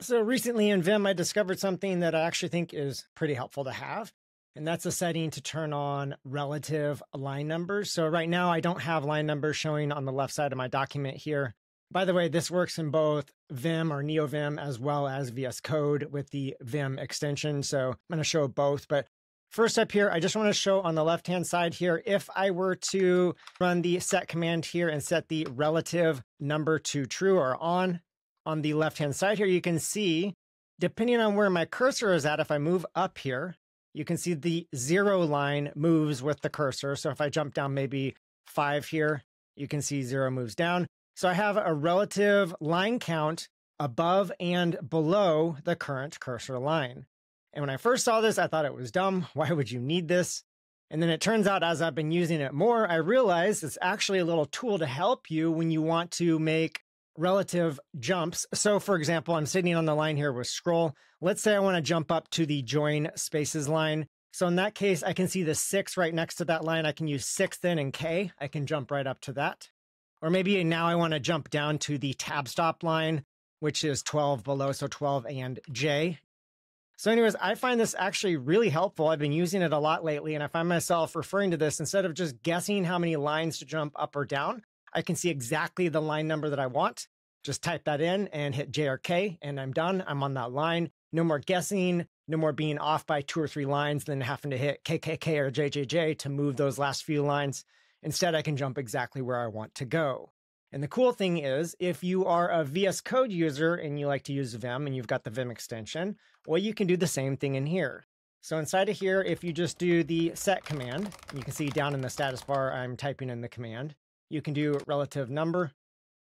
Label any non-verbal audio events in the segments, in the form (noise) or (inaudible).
So recently in Vim, I discovered something that I actually think is pretty helpful to have. And that's a setting to turn on relative line numbers. So right now I don't have line numbers showing on the left side of my document here. By the way, this works in both Vim or NeoVim as well as VS Code with the Vim extension. So I'm going to show both. But first up here, I just want to show on the left-hand side here, if I were to run the set command here and set the relative number to true or on, on the left-hand side here, you can see, depending on where my cursor is at, if I move up here, you can see the zero line moves with the cursor. So if I jump down maybe five here, you can see zero moves down. So I have a relative line count above and below the current cursor line. And when I first saw this, I thought it was dumb. (laughs) Why would you need this? And then it turns out as I've been using it more, I realized it's actually a little tool to help you when you want to make relative jumps. So for example, I'm sitting on the line here with scroll. Let's say I want to jump up to the join spaces line. So in that case, I can see the six right next to that line. I can use six then and K. I can jump right up to that. Or maybe now I want to jump down to the tab stop line, which is 12 below. So 12 and J. So anyways, I find this actually really helpful. I've been using it a lot lately and I find myself referring to this instead of just guessing how many lines to jump up or down. I can see exactly the line number that I want. Just type that in and hit JRK and I'm done. I'm on that line. No more guessing, no more being off by two or three lines, then having to hit KKK or JJJ to move those last few lines. Instead, I can jump exactly where I want to go. And the cool thing is, if you are a VS Code user and you like to use Vim and you've got the Vim extension, well, you can do the same thing in here. So inside of here, if you just do the set command, you can see down in the status bar, I'm typing in the command. You can do relative number,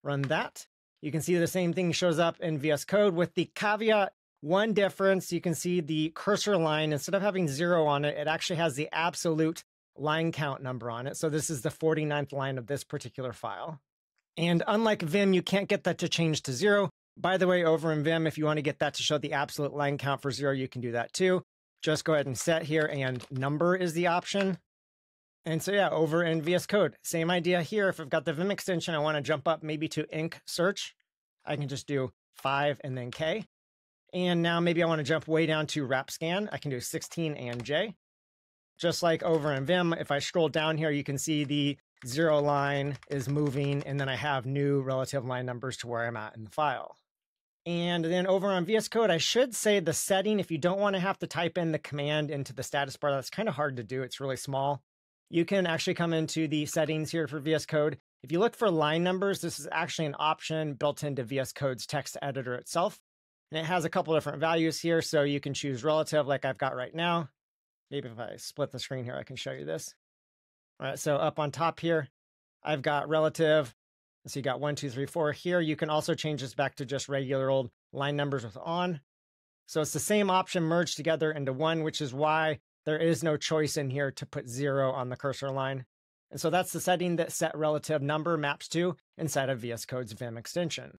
run that. You can see the same thing shows up in VS Code with the caveat. One difference, you can see the cursor line, instead of having zero on it, it actually has the absolute line count number on it. So this is the 49th line of this particular file. And unlike Vim, you can't get that to change to zero. By the way, over in Vim, if you want to get that to show the absolute line count for zero, you can do that too. Just go ahead and set here and number is the option. And so yeah, over in VS Code, same idea here. If I've got the Vim extension, I want to jump up maybe to incsearch. I can just do five and then K. And now maybe I want to jump way down to wrap scan. I can do 16 and J. Just like over in Vim, if I scroll down here, you can see the zero line is moving, and then I have new relative line numbers to where I'm at in the file. And then over on VS Code, I should say the setting, if you don't want to have to type in the command into the status bar, that's kind of hard to do. It's really small you can actually come into the settings here for VS Code. If you look for line numbers, this is actually an option built into VS Code's text editor itself. And it has a couple different values here. So you can choose relative like I've got right now. Maybe if I split the screen here, I can show you this. All right, so up on top here, I've got relative. So you got one, two, three, four. Here, you can also change this back to just regular old line numbers with on. So it's the same option merged together into one, which is why there is no choice in here to put zero on the cursor line. And so that's the setting that set relative number maps to inside of VS Code's Vim extension.